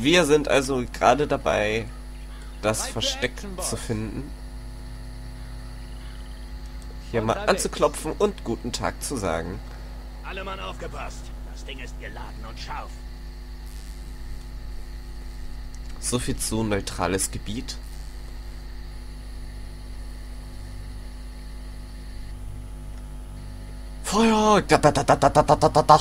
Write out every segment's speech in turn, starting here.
Wir sind also gerade dabei, das Versteck zu finden. Hier mal anzuklopfen und guten Tag zu sagen. Alle Mann aufgepasst. Das Ding ist geladen und scharf. So viel zu neutrales Gebiet. Feuer! Da, da, da, da, da, da, da, da,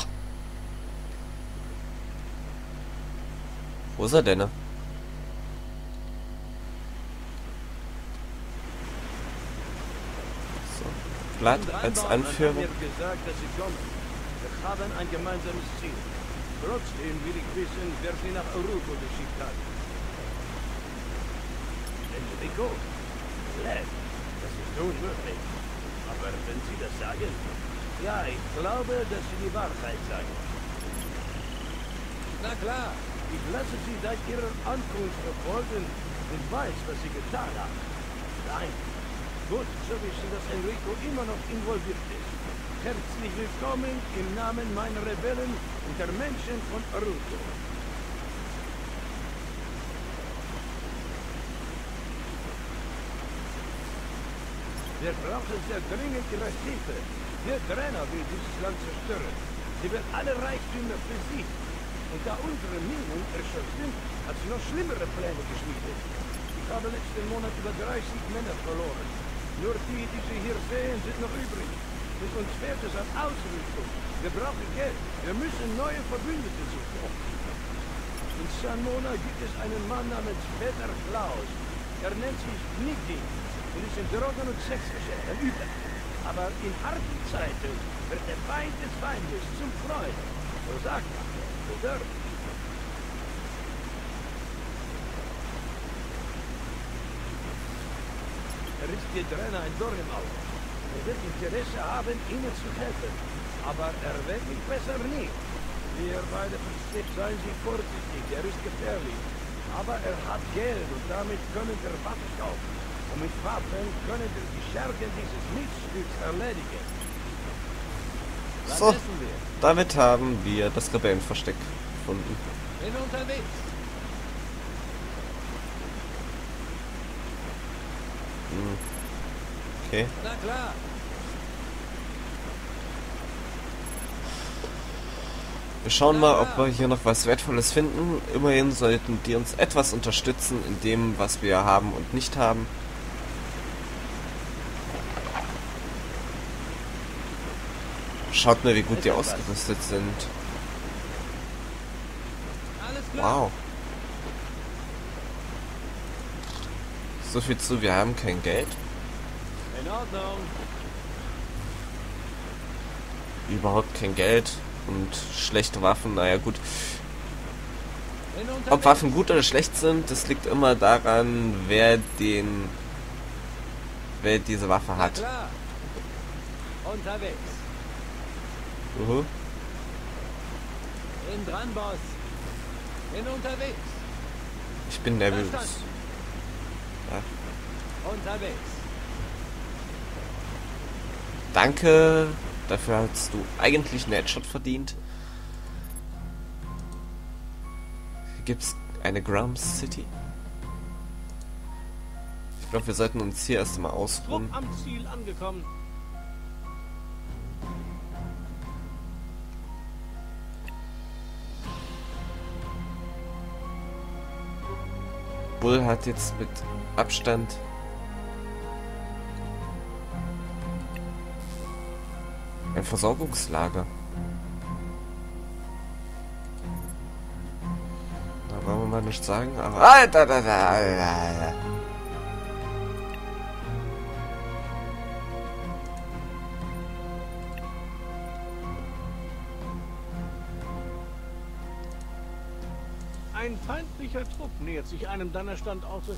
Wo ist er denn? ne? So. Blatt als Anführer. mir gesagt, dass sie kommen. Wir haben ein gemeinsames Ziel. Trotzdem will ich wissen, wer sie nach Europa geschickt hat. Enrico? Lev, das ist unmöglich. Aber wenn Sie das sagen... Ja, ich glaube, dass Sie die Wahrheit sagen. Na klar. Ich lasse Sie seit Ihrer Ankunft verfolgen und weiß, was Sie getan haben. Nein. Gut zu wissen, dass Enrico immer noch involviert ist. Herzlich willkommen im Namen meiner Rebellen und der Menschen von Aruto. Wir brauchen sehr dringend Ihre Hilfe. Der Trainer will dieses Land zerstören. Sie wird alle Reichtümer für sich. Und da unsere Minen erschöpft sind, hat sie noch schlimmere Pläne geschmiedet. Ich habe letzten Monat über 30 Männer verloren. Nur die, die Sie hier sehen, sind noch übrig. Mit uns fehlt es an Ausrüstung. Wir brauchen Geld. Wir müssen neue Verbündete suchen. In San Mona gibt es einen Mann namens Peter Klaus. Er nennt sich Niki und ist in Drogen- und Sexgeschäften übel. Aber in harten Zeiten wird der Feind des Feindes zum Freund. Man. Oder? Er ist dir Trainer ein Dorn. Er wird Interesse haben, Ihnen zu helfen. Aber er wird mich besser nicht. Wir beide versteht, seien Sie vorsichtig, er ist gefährlich. Aber er hat Geld und damit können wir Waffen kaufen. Und mit Waffen können wir die Schergen dieses Miststücks erledigen. So. Damit haben wir das Rebellenversteck gefunden. Bin unterwegs. Okay. Na klar. Wir schauen mal, ob wir hier noch was Wertvolles finden. Immerhin sollten die uns etwas unterstützen in dem, was wir haben und nicht haben. Schaut nur, wie gut die ausgerüstet sind. Wow. So viel zu, wir haben kein Geld. Überhaupt kein Geld. Und schlechte Waffen, naja gut. Ob Waffen gut oder schlecht sind, das liegt immer daran, wer den... wer diese Waffe hat. Unterwegs. Mhm. Bin dran, Boss. Bin unterwegs. Ich bin nervös. Verstanden. Unterwegs. Danke. Dafür hast du eigentlich einen Headshot verdient. Hier gibt's eine Grums City. Ich glaube, wir sollten uns hier erstmal ausruhen. am Ziel angekommen. Bull hat jetzt mit Abstand ein Versorgungslager. Da wollen wir mal nicht sagen, aber... Alter, da, da, Alter. Ein feindlicher Trupp nähert sich einem deiner Standorte.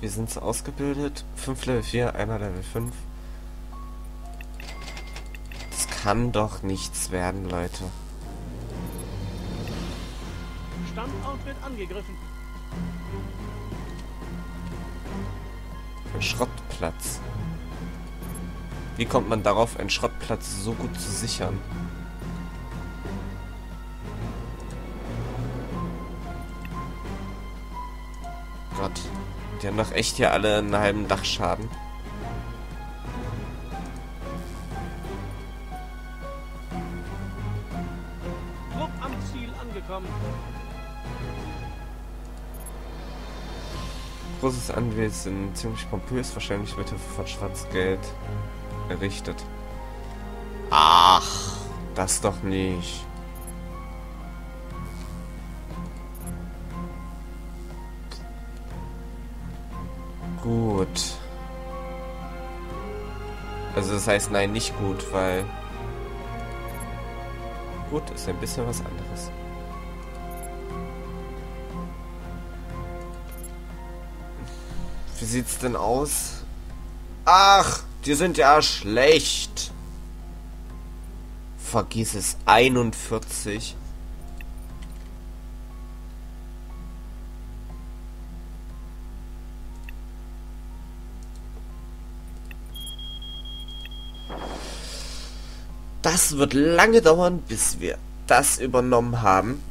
Wir sind so ausgebildet. 5 Level 4, einer Level 5. Das kann doch nichts werden, Leute. Standort wird angegriffen. Ein Schrottplatz. Wie kommt man darauf, einen Schrottplatz so gut zu sichern? Die haben doch echt hier alle einen halben Dachschaden. Trupp am Ziel angekommen. Großes Anwesen, ziemlich pompös, wahrscheinlich mit Hilfe von Schwarzgeld errichtet. Ach, das doch nicht. Gut. Also das heißt nein, nicht gut, weil... Gut, ist ein bisschen was anderes. Wie sieht's denn aus? Ach, die sind ja schlecht. Vergiss es. 41. Das wird lange dauern, bis wir das übernommen haben.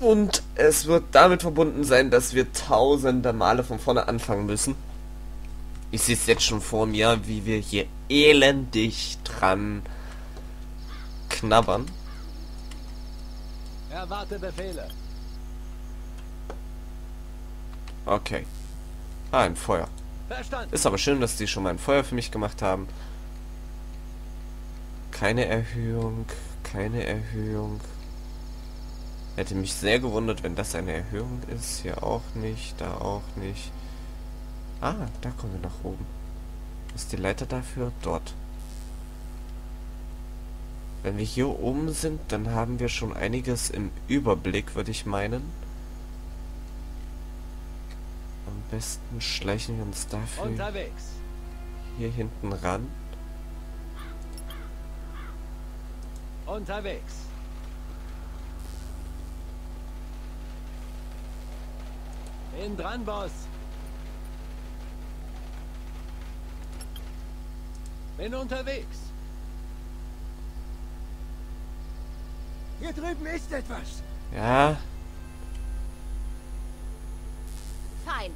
Und es wird damit verbunden sein, dass wir tausende Male von vorne anfangen müssen. Ich sehe es jetzt schon vor mir, wie wir hier elendig dran knabbern. Erwarte Befehle. Okay. Ah, ein Feuer. Verstanden. Ist aber schön, dass die schon mal ein Feuer für mich gemacht haben. Keine Erhöhung, keine Erhöhung. Hätte mich sehr gewundert, wenn das eine Erhöhung ist. Hier auch nicht, da auch nicht. Ah, da kommen wir nach oben. Ist die Leiter dafür? Dort. Wenn wir hier oben sind, dann haben wir schon einiges im Überblick, würde ich meinen. Am besten schleichen wir uns dafür Unterwegs. hier hinten ran. Unterwegs. Bin dran, Boss. Bin unterwegs. Hier drüben ist etwas. Ja, Feind.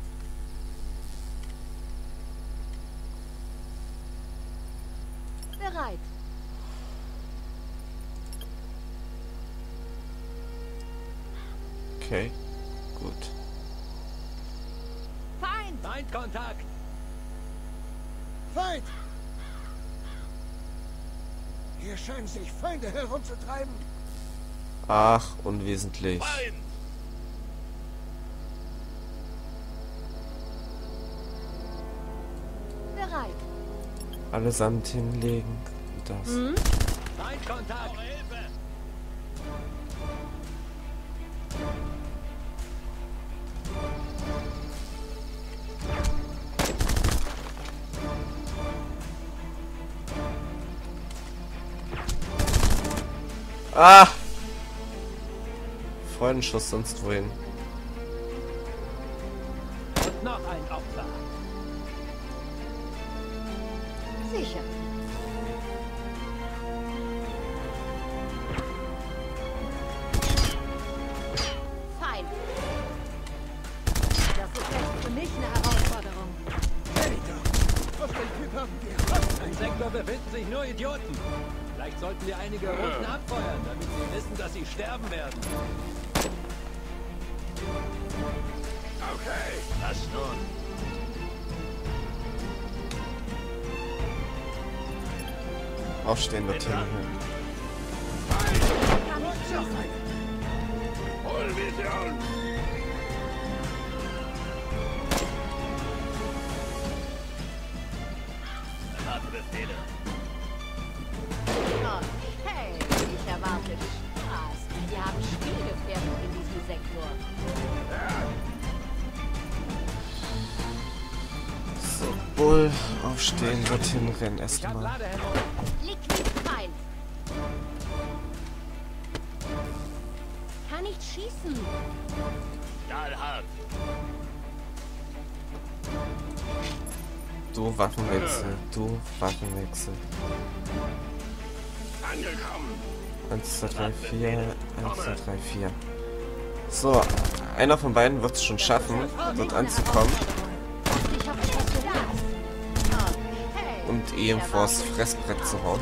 Bereit. Okay. Gut. Feind. Feindkontakt. Feind! Hier scheinen sich Feinde herumzutreiben. Ach, unwesentlich. Bereit. Allesamt hinlegen. Das. Hm? Feindkontakt. Ah! Freudenschuss sonst wohin. Und noch ein Opfer. Sicher. Feind. Das ist jetzt für mich eine Herausforderung. Hey da! Was für ein Typ haben wir? Im Sektor befinden sich nur Idioten. Vielleicht sollten wir einige Runden abfeuern, damit sie wissen, dass sie sterben werden. Okay, was nun? Aufstehen ich schießen? Vollvision! Erwarte Befehle. Bull, aufstehen, dorthin rennen erstmal. Kann nicht schießen. Stahlhart. Du Waffenwechsel, du Waffenwechsel. Angekommen. 1, 2, 3, 4, 1, 2, 3, 4. So, Einer von beiden wird es schon schaffen, dort anzukommen Und ihm vors Fressbrett zu hauen.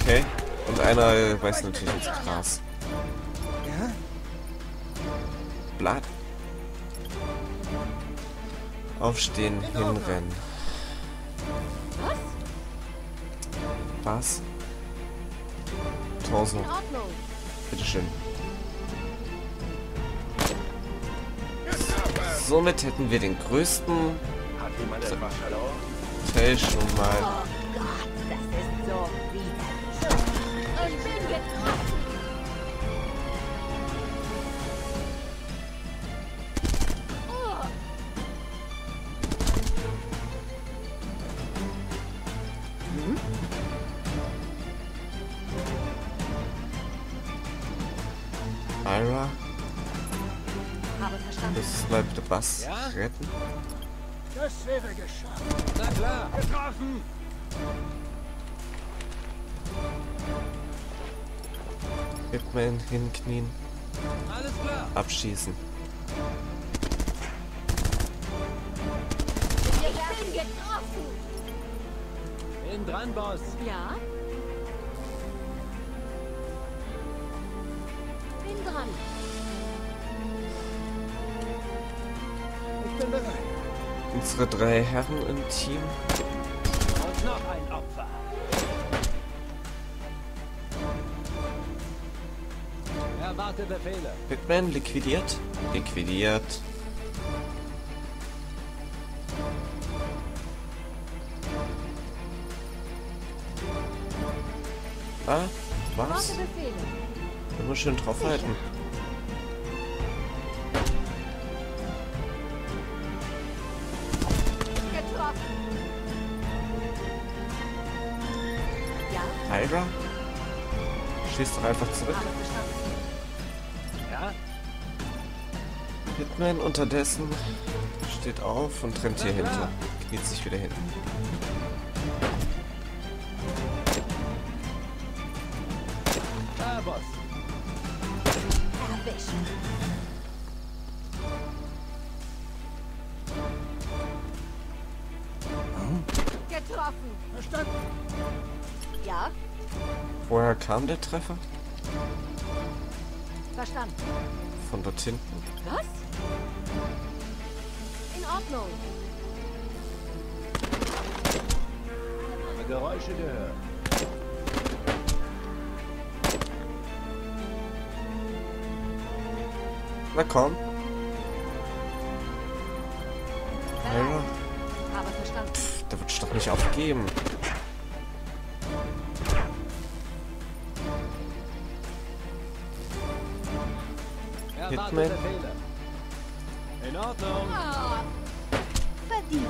Okay. Und einer beißt natürlich ins Gras. Blatt. Aufstehen, hinrennen. Was? Ordnung. bitteschön. Somit hätten wir den größten? Teil schon mal. Oh das mal bitte Bass Ja? retten. Das wäre geschafft. Na klar. Getroffen. Hitman hinknien, Alles klar. abschießen. Ich bin getroffen. Bin dran, Boss. Ja? Unsere drei Herren im Team. Und noch ein Opfer. Erwarte Befehle. Hitman liquidiert. Liquidiert. Ah, was? Immer schön draufhalten. Ja, Ira? Schieß doch einfach zurück. Ja? Hitman unterdessen steht auf und rennt hier hinter. Kniet sich wieder hin. Kam der Treffer? verstanden. Von dort hinten. Was? In Ordnung. Geräusche gehört. Na komm. Habe verstanden. der wird doch nicht aufgeben. Befehle. In Ordnung. Ah, verdient.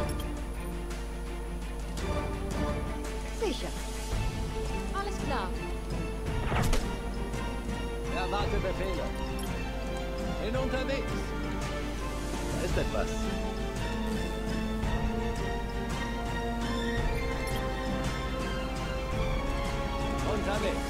Sicher. Alles klar. Erwarte Befehle. Bin unterwegs. Da ist etwas. Unterwegs.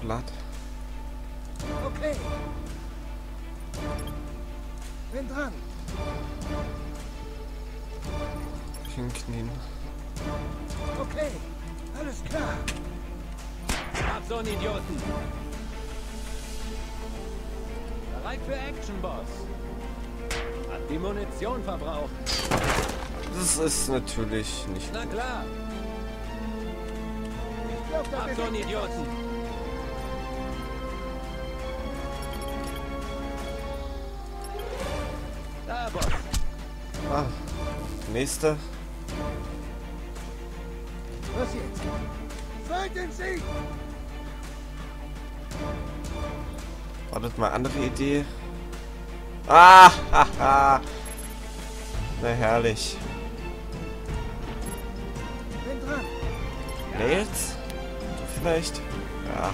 Blatt. Okay. Bin dran. Hinknien. Okay. Alles klar. Hab so einen Idioten. Bereit für Action, Boss. Hat die Munition verbraucht. Das ist natürlich nicht. Na klar. Hab so einen Idioten. Da, Boss. Ah. Nächster. Was jetzt? Folgen Sie! Wartet mal, andere Idee. Ah, haha. Na herrlich. Bin dran. Nails? Vielleicht? Ja.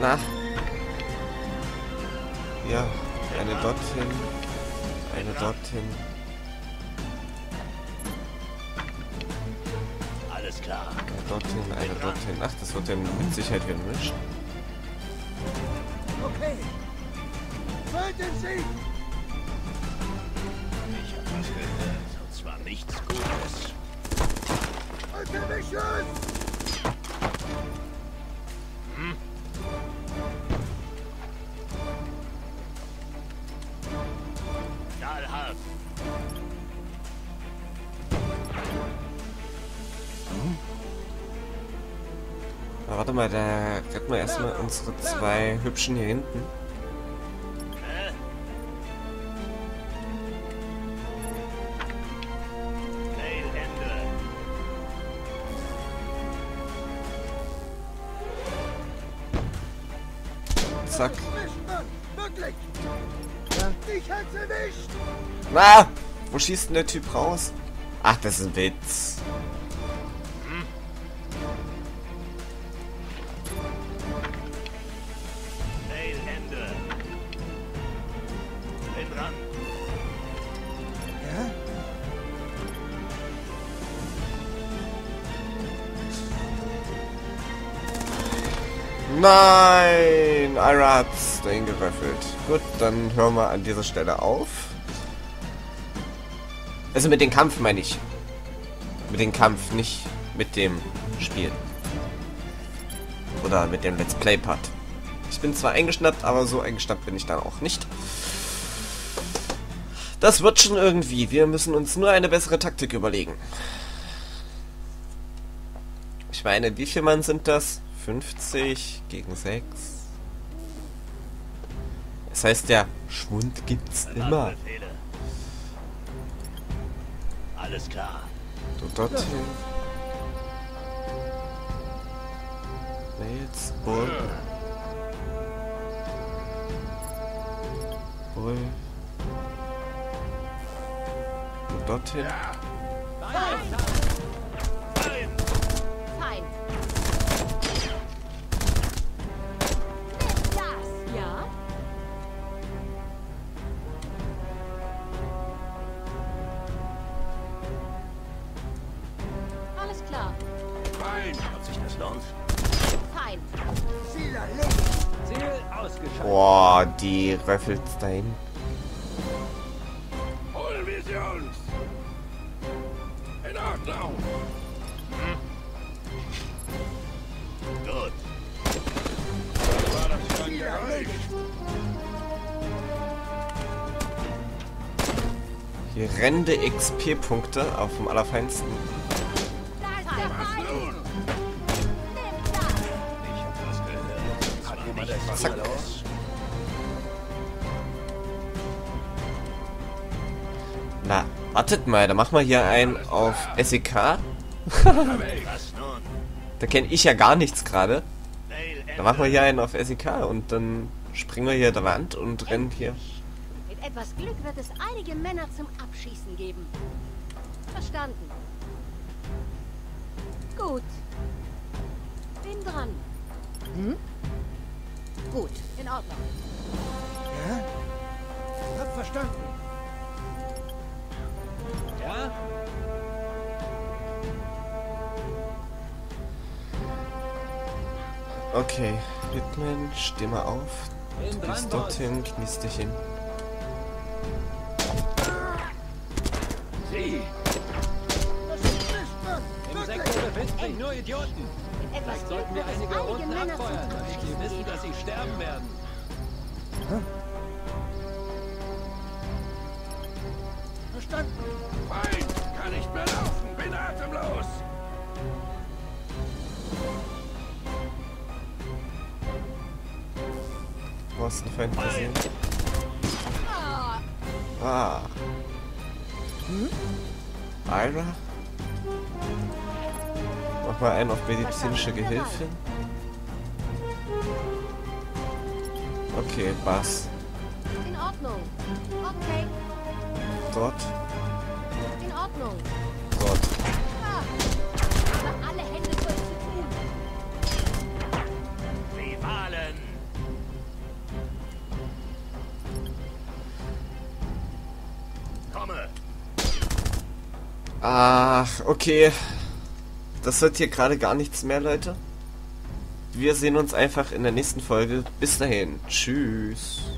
Na. Ja, eine dorthin. Eine dorthin. Alles klar. Eine dorthin, eine dorthin. Ach, das wird dann mit Sicherheit gemischt. Okay. Töten Sie! Ich hab was gehört. Und zwar nichts Gutes. Schön! Stahlhart. Na, warte mal, da retten wir erstmal unsere zwei Hübschen hier hinten. Zack. Ja. Na! Wo schießt denn der Typ raus? Ach, das ist ein Witz. Nein! Ira hat's dahin geröffelt. Gut, dann hören wir an dieser Stelle auf. Also mit dem Kampf meine ich. Mit dem Kampf, nicht mit dem Spiel. Oder mit dem Let's Play Part. Ich bin zwar eingeschnappt, aber so eingeschnappt bin ich dann auch nicht. Das wird schon irgendwie. Wir müssen uns nur eine bessere Taktik überlegen. Ich meine, wie viele Mann sind das? 50 gegen 6. Das heißt ja, Schwund gibt's immer. Alles klar. Du dorthin. Nails, Bull. Bull. Du dorthin. Nein. Boah, die Raffles dahin. Holen wir sie uns! In Ordnung! Gut. War das schon gereicht? Hier rende XP-Punkte auf dem Allerfeinsten. Da wartet mal, da machen wir hier einen auf SEK. Da kenne ich ja gar nichts gerade. Da machen wir hier einen auf SEK und dann springen wir hier der Wand und rennen hier. Mit etwas Glück wird es einige Männer zum Abschießen geben. Verstanden. Gut. Bin dran. Hm? Gut, in Ordnung. Ja? Hab verstanden. Ja? Okay, Hitman, steh mal auf. Du gehst dorthin, kniest dich hin. Sie! Im! Sektor befinden sich nur Idioten. Vielleicht sollten wir einige zum abfeuern, damit sie Abschießen wissen, dass sie sterben werden. Bin atemlos! Einen Feind gesehen? Ah, Ah. Ira? Mach mal einen auf medizinische Gehilfin. Okay, Bass. in Ordnung. Okay, Dort, in Ordnung. Gott. Ach, okay. Das wird hier gerade gar nichts mehr, Leute. Wir sehen uns einfach in der nächsten Folge. Bis dahin. Tschüss.